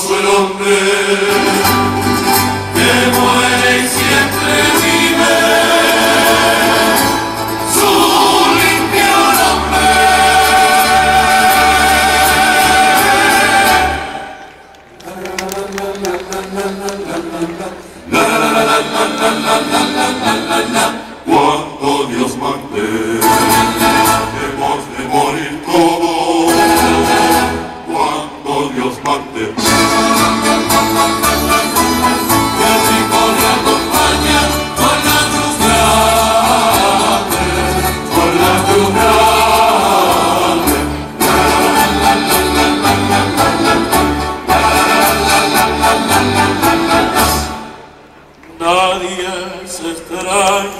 dichoso el hombre que muere y siempre vive. Su limpio nombre. Cuando Dios mande, hemos de morir. Quijote. Nadie se extraña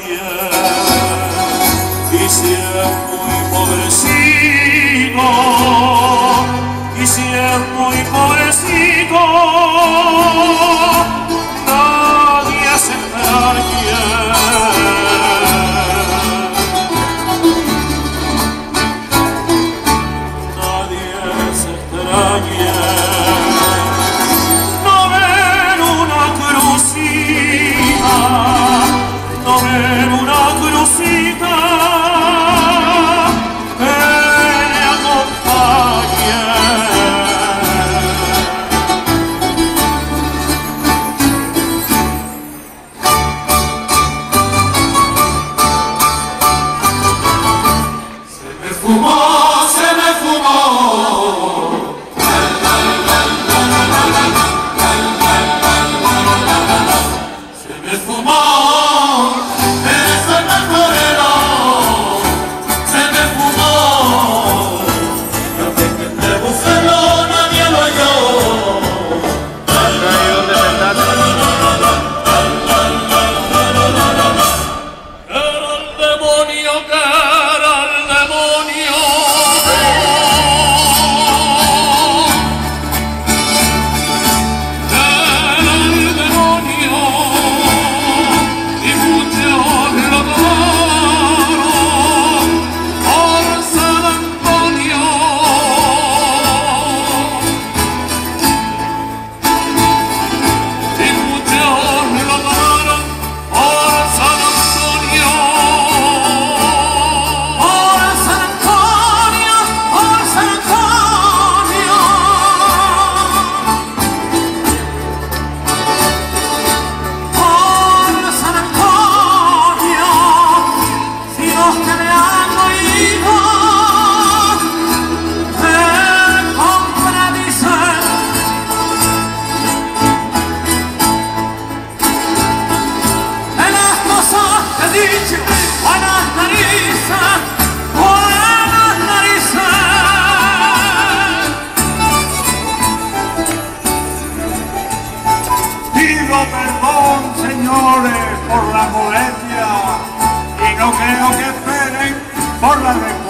y no creo que esperen por la respuesta.